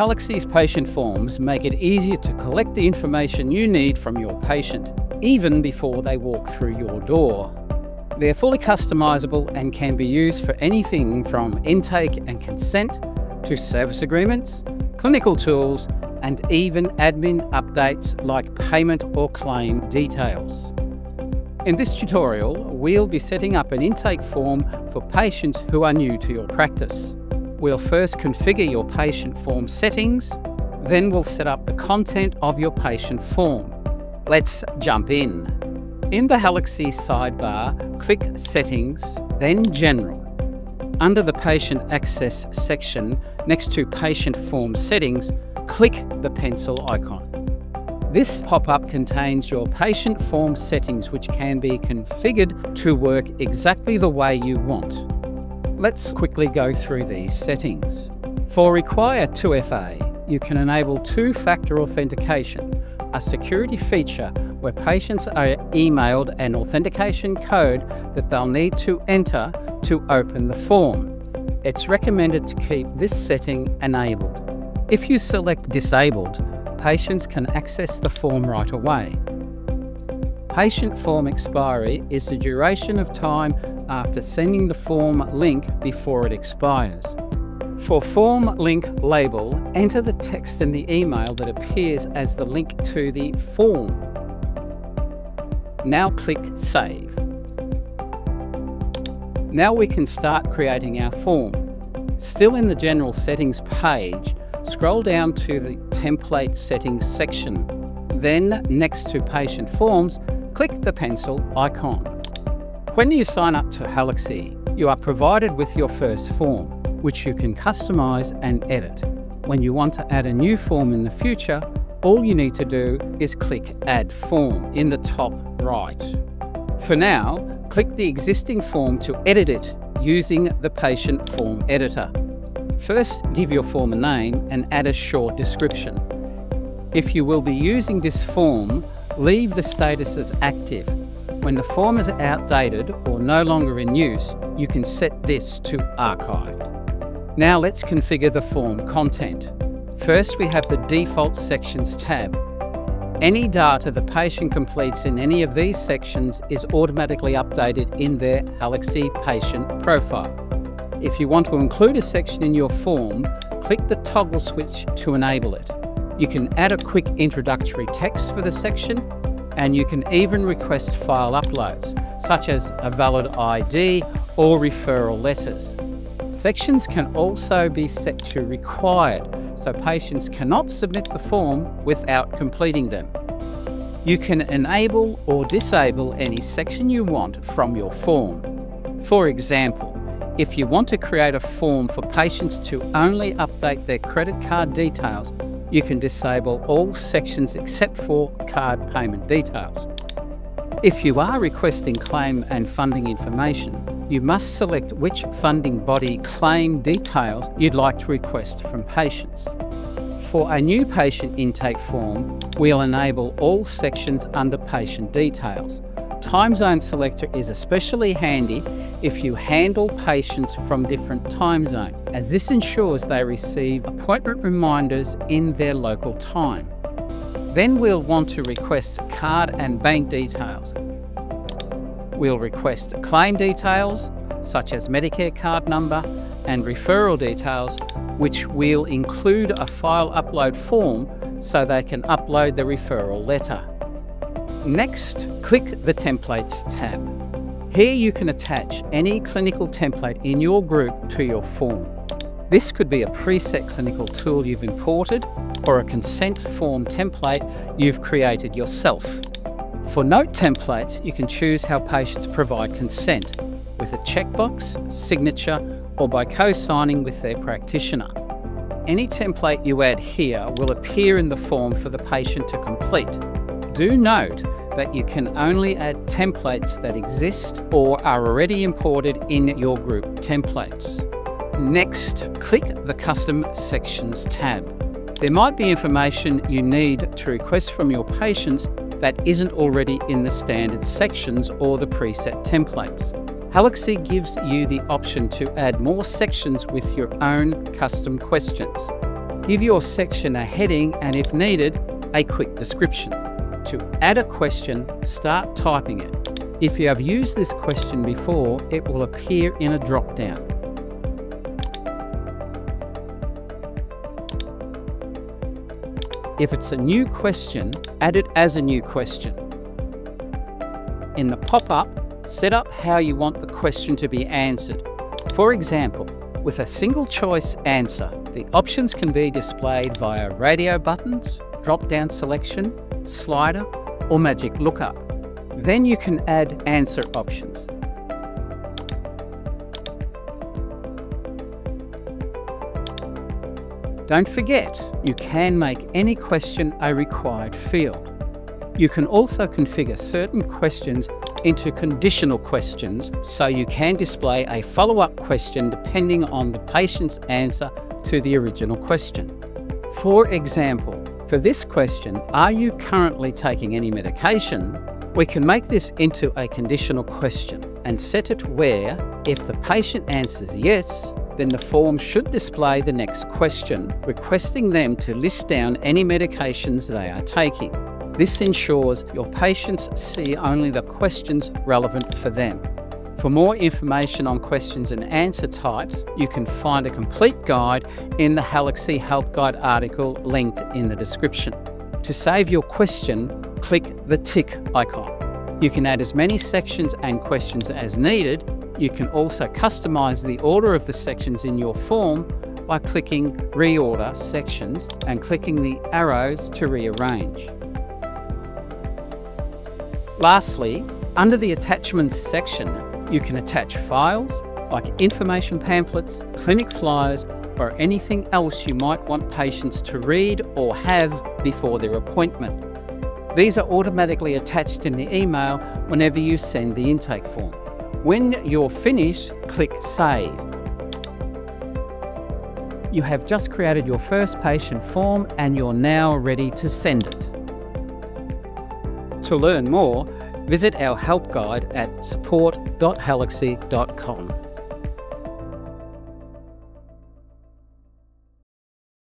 Halaxy's patient forms make it easier to collect the information you need from your patient, even before they walk through your door. They're fully customizable and can be used for anything from intake and consent to service agreements, clinical tools, and even admin updates like payment or claim details. In this tutorial, we'll be setting up an intake form for patients who are new to your practice. We'll first configure your patient form settings, then we'll set up the content of your patient form. Let's jump in. In the Halaxy sidebar, click Settings, then General. Under the Patient Access section, next to Patient Form Settings, click the pencil icon. This pop-up contains your patient form settings which can be configured to work exactly the way you want. Let's quickly go through these settings. For Require 2FA, you can enable two-factor authentication, a security feature where patients are emailed an authentication code that they'll need to enter to open the form. It's recommended to keep this setting enabled. If you select Disabled, patients can access the form right away. Patient form expiry is the duration of time after sending the form link before it expires. For form link label, enter the text in the email that appears as the link to the form. Now click Save. Now we can start creating our form. Still in the General Settings page, scroll down to the Template Settings section. Then, next to Patient Forms, click the pencil icon. When you sign up to Halaxy, you are provided with your first form, which you can customize and edit. When you want to add a new form in the future, all you need to do is click Add Form in the top right. For now, click the existing form to edit it using the Patient Form Editor. First, give your form a name and add a short description. If you will be using this form, leave the status as active when the form is outdated or no longer in use, you can set this to archived. Now let's configure the form content. First, we have the Default Sections tab. Any data the patient completes in any of these sections is automatically updated in their Halaxy patient profile. If you want to include a section in your form, click the toggle switch to enable it. You can add a quick introductory text for the section and you can even request file uploads, such as a valid ID or referral letters. Sections can also be set to required, so patients cannot submit the form without completing them. You can enable or disable any section you want from your form. For example, if you want to create a form for patients to only update their credit card details you can disable all sections except for card payment details. If you are requesting claim and funding information, you must select which funding body claim details you'd like to request from patients. For a new patient intake form, we'll enable all sections under patient details. Time Zone Selector is especially handy if you handle patients from different time zones, as this ensures they receive appointment reminders in their local time. Then we'll want to request card and bank details. We'll request claim details, such as Medicare card number, and referral details, which we'll include a file upload form so they can upload the referral letter. Next, click the Templates tab. Here you can attach any clinical template in your group to your form. This could be a preset clinical tool you've imported or a consent form template you've created yourself. For note templates, you can choose how patients provide consent with a checkbox, signature, or by co-signing with their practitioner. Any template you add here will appear in the form for the patient to complete. Do note that you can only add templates that exist or are already imported in your group templates. Next, click the Custom Sections tab. There might be information you need to request from your patients that isn't already in the standard sections or the preset templates. Halaxy gives you the option to add more sections with your own custom questions. Give your section a heading and, if needed, a quick description. To add a question, start typing it. If you have used this question before, it will appear in a drop down. If it's a new question, add it as a new question. In the pop-up, set up how you want the question to be answered. For example, with a single choice answer, the options can be displayed via radio buttons, drop-down selection, slider, or magic lookup. Then you can add answer options. Don't forget, you can make any question a required field. You can also configure certain questions into conditional questions so you can display a follow-up question depending on the patient's answer to the original question. For example, for this question, are you currently taking any medication? We can make this into a conditional question and set it where, if the patient answers yes, then the form should display the next question, requesting them to list down any medications they are taking. This ensures your patients see only the questions relevant for them. For more information on questions and answer types, you can find a complete guide in the Halaxy Help Guide article linked in the description. To save your question, click the tick icon. You can add as many sections and questions as needed. You can also customize the order of the sections in your form by clicking Reorder Sections and clicking the arrows to rearrange. Lastly, under the Attachments section, you can attach files like information pamphlets, clinic flyers, or anything else you might want patients to read or have before their appointment. These are automatically attached in the email whenever you send the intake form. When you're finished, click Save. You have just created your first patient form and you're now ready to send it. To learn more, visit our help guide at support.halaxy.com.